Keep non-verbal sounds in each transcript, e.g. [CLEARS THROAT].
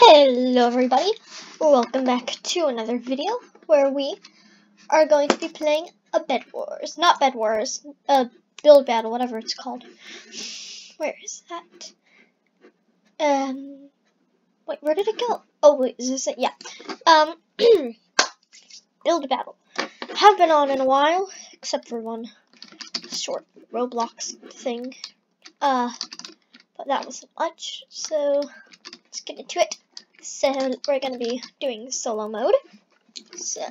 Hello everybody, welcome back to another video where we are going to be playing a Bed Wars, not Bed Wars, a Build Battle, whatever it's called. Where is that? Um, wait, where did it go? Oh wait, is this it? Yeah. Um, [CLEARS THROAT] Build Battle. Have been on in a while, except for one short Roblox thing. Uh, but that wasn't much, so let's get into it. So we're going to be doing solo mode. So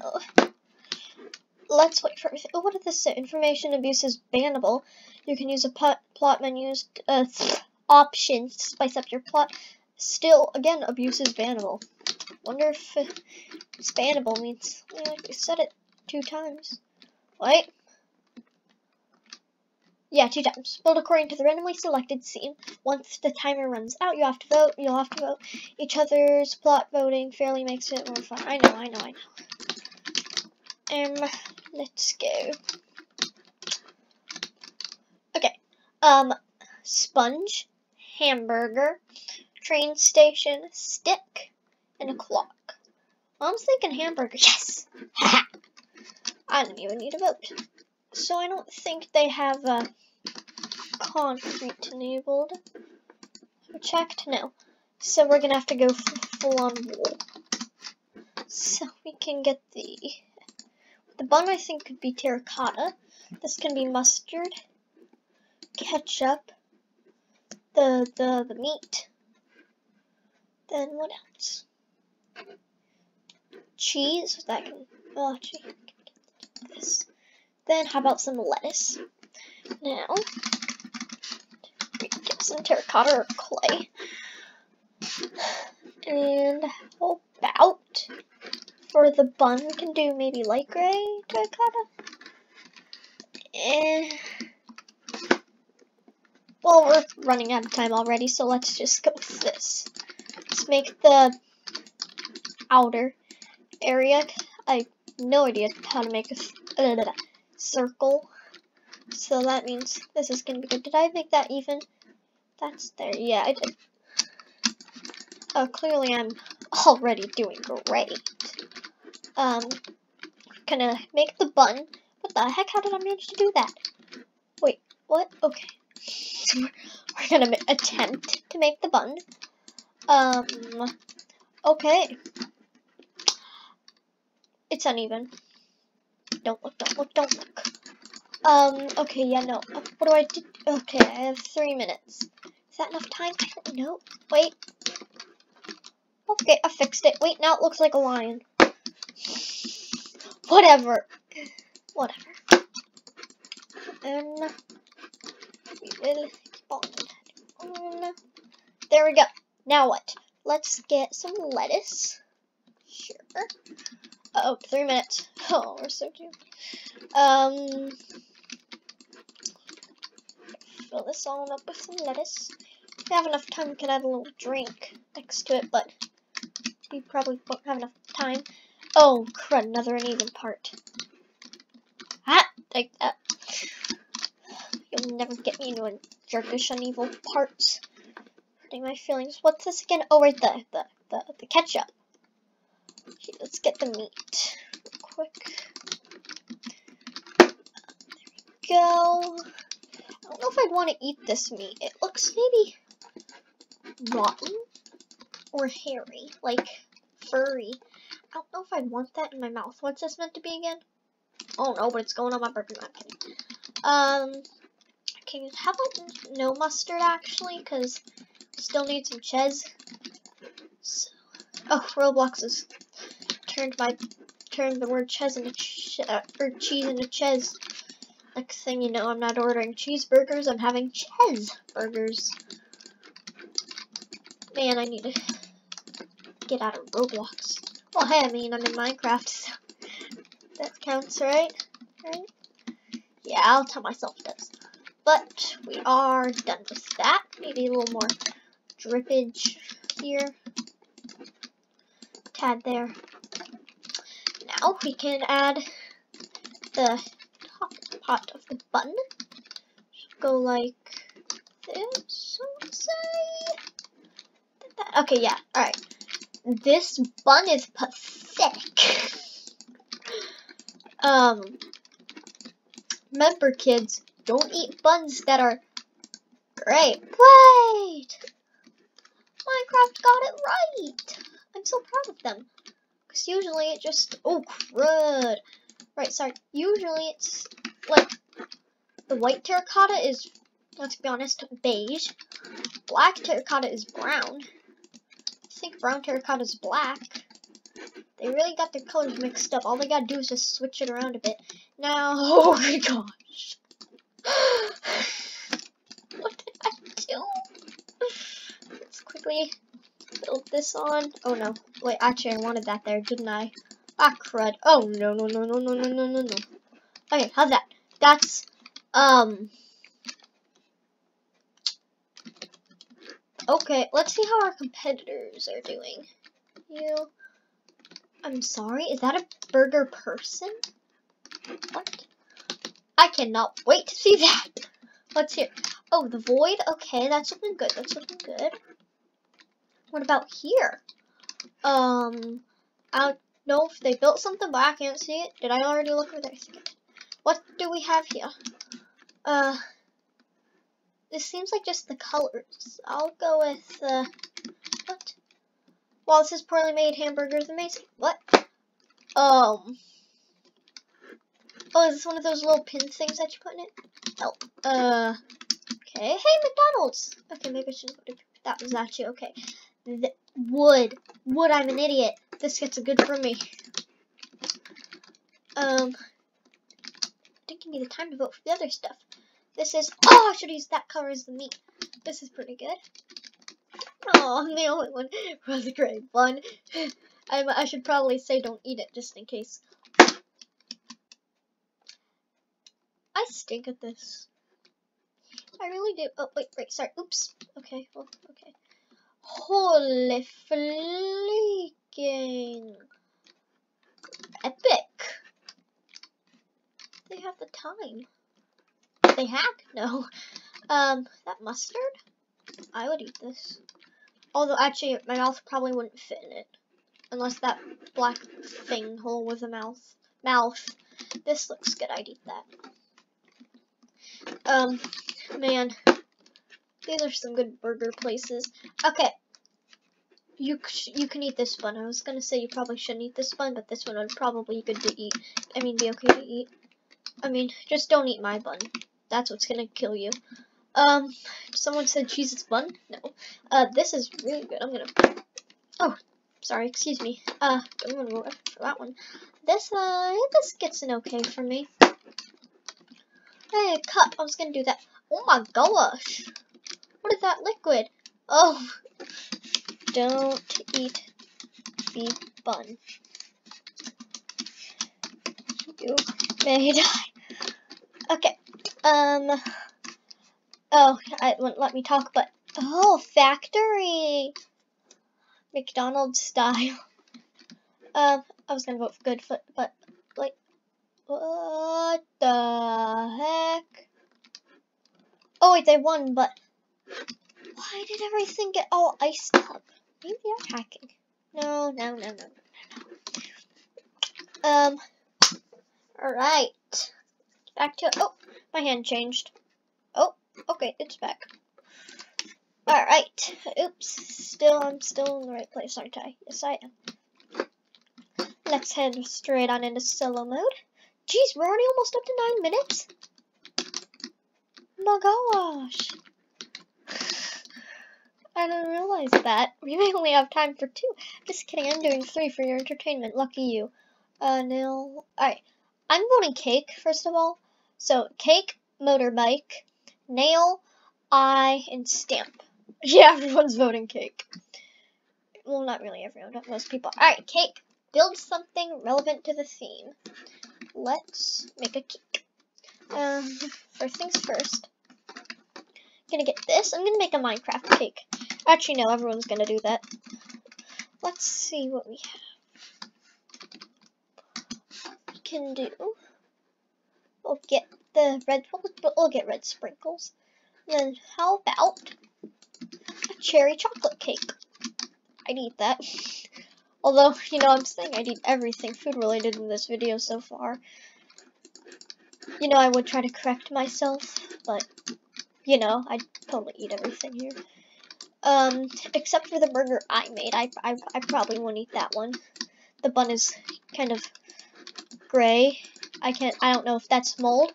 let's wait for everything. Oh, what is this? Information abuse is bannable. You can use a plot, menus uh, options to spice up your plot. Still, again, abuse is bannable. Wonder if it's bannable means like we said it two times. Wait. Yeah, two times. Build according to the randomly selected scene. Once the timer runs out, you have to vote. You'll have to vote. Each other's plot voting fairly makes it more fun. I know, I know, I know. Um, let's go. Okay. Um, sponge, hamburger, train station, stick, and a clock. Was thinking hamburger. [LAUGHS] Yes! [LAUGHS] I don't even need a vote. So I don't think they have uh, concrete enabled. Checked? No. So we're gonna have to go full on wool. So we can get the the bun. I think could be terracotta. This can be mustard, ketchup, the the the meat. Then what else? Cheese. That can. Oh, cheese. This. Then how about some lettuce? Now, we get some terracotta or clay. And how about for the bun, we can do maybe light gray terracotta. And well, we're running out of time already, so let's just go with this. Let's make the outer area. I have no idea how to make a circle. So that means this is going to be good. Did I make that even? That's there. Yeah, I did. Oh, clearly I'm already doing great. Um, gonna make the bun. What the heck? How did I manage to do that? Wait, what? Okay. So [LAUGHS] we're gonna attempt to make the bun. Um, okay. It's uneven. Don't look, don't look, don't look. Um, okay, yeah, no. What do I do? Okay, I have three minutes. Is that enough time? Know. Wait. Okay, I fixed it. Wait, now it looks like a lion. Whatever. Whatever. And we will keep on. There we go. Now what? Let's get some lettuce. Sure. Oh, three minutes. [LAUGHS] Oh, we're so cute. Um, fill this all up with some lettuce. If we have enough time, we can add a little drink next to it, but we probably won't have enough time. Oh, crud, another uneven part. Ah, take that. You'll never get me into a jerkish uneven parts. Hurting my feelings. What's this again? Oh, right, the, the, the, the ketchup. Okay, let's get the meat real quick. There we go. I don't know if I'd want to eat this meat. It looks maybe rotten or hairy, like furry. I don't know if I'd want that in my mouth. What's this meant to be again? Oh no, but it's going on my burger. Kidding. Um, okay, how about no mustard actually? Because still need some cheese. So, oh, Roblox is turned my turned the word cheese into ch uh, or cheese into cheese. Next thing you know, I'm not ordering cheeseburgers. I'm having cheese burgers. Man, I need to get out of Roblox. Well, hey, I mean, I'm in Minecraft, so that counts, right? Right? Yeah, I'll tell myself it does. But we are done with that. Maybe a little more drippage here. Tad there now we can add the top part of the bun. Go like this. Okay, yeah, alright. this bun is pathetic. [LAUGHS] um, remember kids, don't eat buns that are great. Wait! Minecraft got it right! I'm so proud of them. Usually it just, oh crud. Right, sorry, usually it's like, the white terracotta is, let's be honest, beige. Black terracotta is brown. I think brown terracotta is black. They really got their colors mixed up. All they gotta do is just switch it around a bit. Now, [LAUGHS] oh my gosh. [SIGHS] what did I do? [SIGHS] Let's quickly build this on. Oh no. Wait, actually I wanted that there, didn't I? Ah, crud. Oh, no, no, no, no, no, no, no, no, no. Okay, how's that? That's, um... Okay, let's see how our competitors are doing. You... I'm sorry, is that a burger person? What? I cannot wait to see that. Let's hear. Oh, the void. Okay, that's looking good. That's looking good. What about here? Um, I don't know if they built something, but I can't see it. Did I already look over there? What do we have here? Uh, this seems like just the colors. I'll go with, uh, what? Well, this is poorly made hamburgers amazing. What? Um. Oh, is this one of those little pin things that you put in it? Oh, uh, okay. Hey, McDonald's! Okay, maybe I shouldn't put. That was actually okay. The wood. Wood, I'm an idiot. This gets a good for me. Um, think give me the time to vote for the other stuff. This is, oh, I should use that color as the meat. This is pretty good. Oh, I'm the only one was a great one. [LAUGHS] I, I should probably say don't eat it just in case. I stink at this. I really do. Oh, wait, wait, sorry. Oops. Okay, well, okay. Holy freaking epic. They have the time. They hack? No. Um, that mustard? I would eat this. Although, actually, my mouth probably wouldn't fit in it. Unless that black thing hole was a mouth. Mouth. This looks good. I'd eat that. Um, man. These are some good burger places. Okay. You you can eat this bun. I was gonna say you probably shouldn't eat this bun, but this one would probably be good to eat. I mean, be okay to eat. I mean, just don't eat my bun. That's what's gonna kill you. Um, someone said Jesus bun. No. Uh, this is really good. I'm gonna. Oh, sorry. Excuse me. Uh, I'm gonna go for that one. This uh, this gets an okay for me. Hey, a cup. I was gonna do that. Oh my gosh. What is that liquid? Oh. Don't eat the bun. You may die. Okay. Um. Oh, it wouldn't let me talk, but oh, factory. McDonald's style. Um, I was gonna vote for Goodfoot, but like, what the heck? Oh wait, they won, but why did everything get all iced up? Maybe they're hacking. No, no, no, no, no, no. Um, alright. Back to, oh, my hand changed. Oh, okay, it's back. Alright, oops, still, I'm still in the right place, aren't I? Yes, I am. Let's head straight on into solo mode. Jeez, we're already almost up to nine minutes. My gosh. I didn't realize that. [LAUGHS] We may only have time for two. Just kidding, I'm doing three for your entertainment. Lucky you. Uh, nil. Alright. I'm voting cake, first of all. So, cake, motorbike, nail, I, and stamp. [LAUGHS] Yeah, everyone's voting cake. Well, not really everyone, but most people. Alright, cake. Build something relevant to the theme. Let's make a cake. Um, first things first. Gonna get this. I'm gonna make a Minecraft cake. Actually, no, everyone's gonna do that. Let's see what we have. We can do. We'll get the red. but We'll get red sprinkles. Then how about a cherry chocolate cake? I need that. [LAUGHS] Although, you know, I'm saying I need everything food related in this video so far. You know, I would try to correct myself, but, you know, I'd totally eat everything here. Um, except for the burger I made. I, I, I probably won't eat that one. The bun is kind of gray. I can't, I don't know if that's mold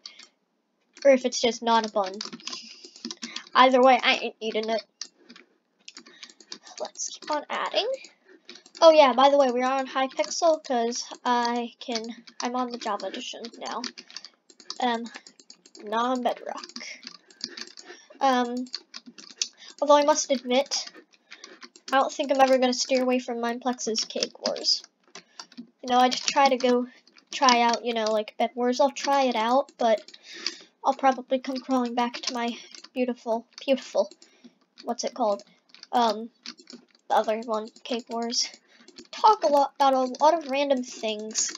or if it's just not a bun. Either way, I ain't eating it. Let's keep on adding. Oh yeah, by the way, we are on Hypixel because I can, I'm on the Java edition now. Um, non Bedrock. Um, although I must admit, I don't think I'm ever going to steer away from Mineplex's Cake Wars. You know, I just try to go try out, you know, like Bed Wars. I'll try it out, but I'll probably come crawling back to my beautiful, beautiful, what's it called? Um, the other one, Cake Wars. Talk a lot about a lot of random things.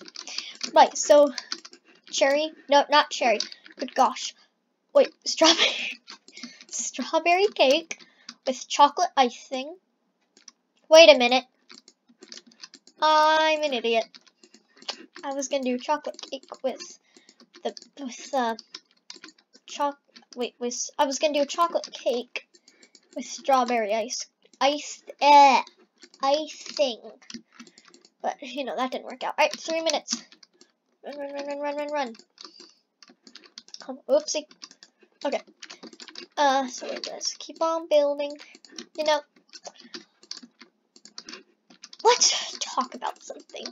Right, so, cherry, no, not cherry, good gosh. Wait, [LAUGHS] strawberry, strawberry cake with chocolate icing. Wait a minute. I'm an idiot. I was gonna do chocolate cake with the, with, uh, choc wait, with I was gonna do a chocolate cake with strawberry ice ice eh icing. But you know that didn't work out. Alright, three minutes. Run run run run run run run. Come oopsie. Okay. Uh so just keep on building. You know let's talk about something.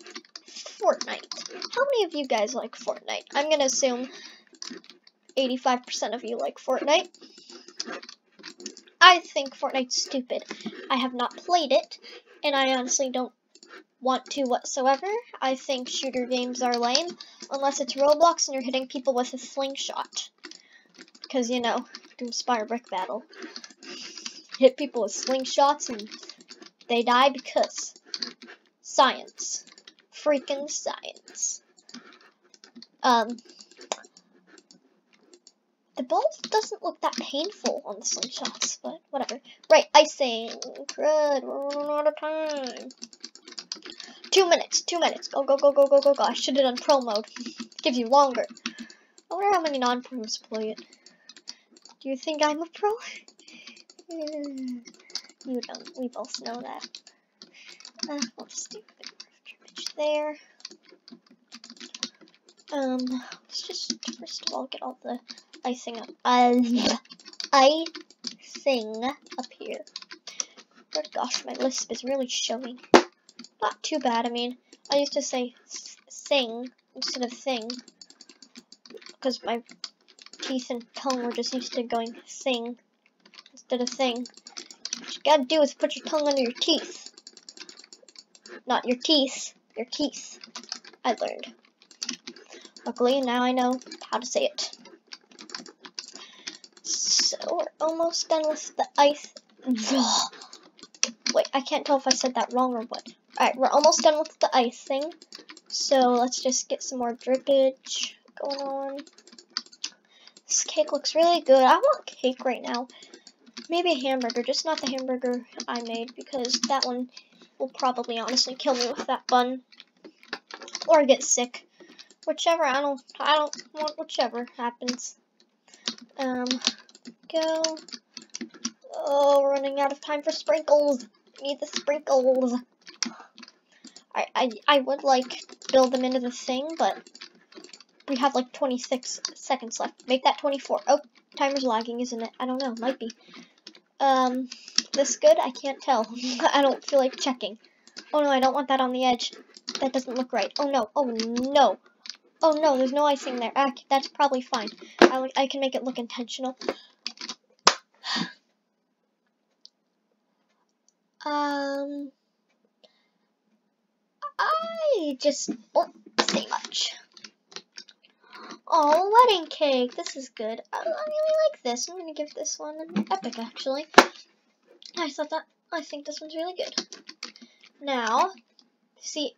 Fortnite. How many of you guys like Fortnite? I'm gonna assume 85% of you like Fortnite. I think Fortnite's stupid. I have not played it, and I honestly don't want to whatsoever. I think shooter games are lame, unless it's Roblox and you're hitting people with a slingshot. Because, you know, Doomspire Brick Battle. Hit people with slingshots and they die because science. Freaking science. Um, the ball doesn't look that painful on the slingshots, but whatever. Right, icing. Good, we're running out of time. Two minutes, two minutes. Go, go, go, go, go, go, go. I should have done pro mode. Gives you longer. I wonder how many non-pros play it. Do you think I'm a pro? you don't. We both know that. Uh, we'll just do a bit more image there. Um, let's just first of all get all the icing up. Uh, icing up here. Good gosh, my lisp is really showing. Not too bad. I mean, I used to say sing instead of thing because my teeth and tongue were just used to going sing instead of thing. What you gotta do is put your tongue under your teeth. Not your teeth, your teeth. I learned. Luckily, now I know how to say it So, we're almost done with the ice. Wait, I can't tell if I said that wrong or what. Alright, we're almost done with the icing. So let's just get some more drippage going on. This cake looks really good. I want cake right now. Maybe a hamburger, just not the hamburger I made because that one will probably honestly kill me with that bun. Or get sick. Whichever, I don't I don't want whichever happens. Um go. Oh, running out of time for sprinkles. Need the sprinkles. I, I, I would like build them into the thing, but we have like 26 seconds left. Make that 24. Oh, timer's lagging, isn't it? I don't know. Might be. Um, this good? I can't tell. [LAUGHS] I don't feel like checking. Oh no, I don't want that on the edge. That doesn't look right. Oh no. Oh no. Oh no, there's no icing there. Ah, that's probably fine. I, I can make it look intentional. [SIGHS] Um, I just won't say much. Oh, wedding cake. This is good. I, really like this. I'm gonna give this one an epic, actually. I thought that. I think this one's really good. Now, see.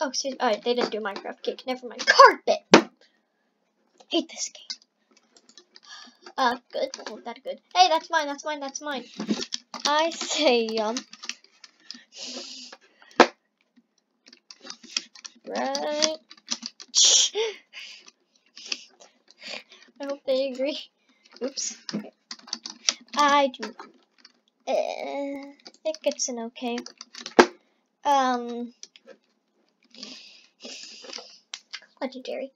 Oh, excuse. me, Oh, they didn't do Minecraft cake. Never mind. Carpet. Hate this game. Uh, good. Oh, that good. Hey, that's mine. That's mine. That's mine. I say, um. right? I hope they agree. Oops. I do. Uh, it gets an okay. Um, legendary.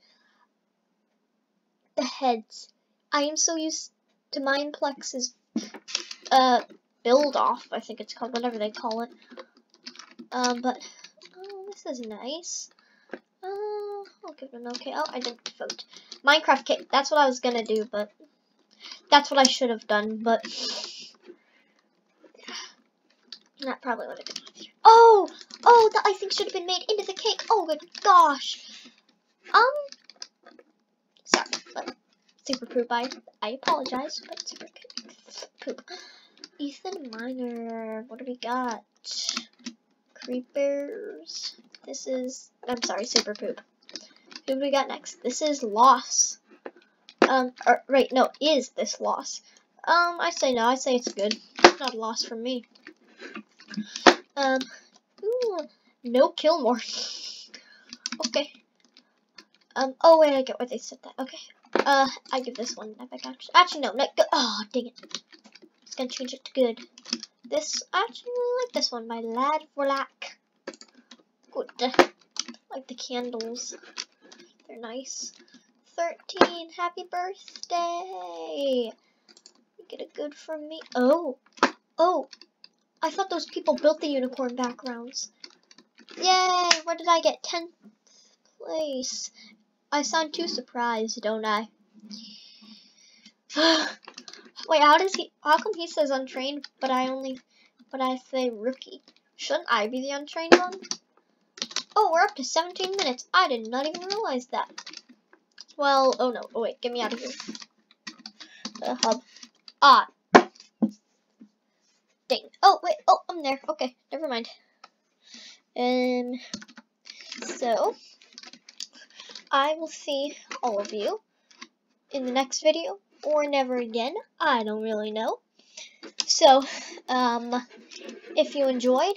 The heads. I am so used to Mineplex's uh build off. I think it's called whatever they call it. Um, but oh, this is nice. Uh, I'll give an okay. Oh, I didn't vote. Minecraft cake. That's what I was gonna do, but that's what I should have done. But that probably would have been. Oh, oh, the icing should have been made into the cake. Oh, good gosh. Um, sorry, but super poop. I I apologize, but super poop. Ethan Miner. What do we got? Creepers. This is. I'm sorry, super poop. Who do we got next? This is loss. Um, or, right, no, is this loss? Um, I say no, I say it's good. It's Not a loss for me. Um, ooh, no kill more. [LAUGHS] okay. Um, oh wait, I get why they said that. Okay. Uh, I give this one an epic actually. Actually, no, not good. Oh, dang it. It's gonna change it to good. This, I actually like this one by Lad Black. Good. like the candles. Nice. 13, happy birthday! You get a good from me. Oh, oh, I thought those people built the unicorn backgrounds. Yay, what did I get? 10th place. I sound too surprised, don't I? [SIGHS] Wait, how does he, how come he says untrained, but I only, but I say rookie? Shouldn't I be the untrained one? Oh, we're up to 17 minutes. I did not even realize that. Well, oh no. Oh wait, get me out of here. The hub. Ah. Dang. Oh wait. Oh, I'm there. Okay, never mind. Um. So, I will see all of you in the next video or never again. I don't really know. So, um, if you enjoyed,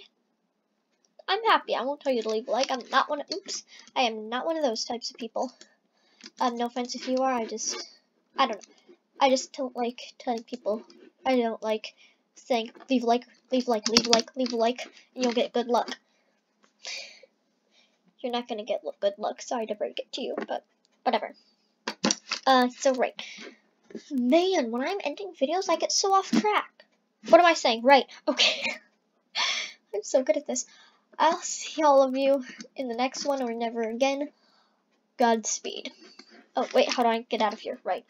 I'm happy. I won't tell you to leave a like. I'm not one of, oops, I am not one of those types of people. Um, no offense if you are, I just, I don't know. I just don't like telling people, I don't like saying, leave a like, leave a like, leave a like, leave a like, and you'll get good luck. You're not gonna get good luck, sorry to break it to you, but whatever. Uh, so right. Man, when I'm ending videos, I get so off track. What am I saying? Right, okay. [LAUGHS] I'm so good at this. I'll see all of you in the next one or never again. Godspeed. Oh, wait, how do I get out of here? Right.